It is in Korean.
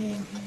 음.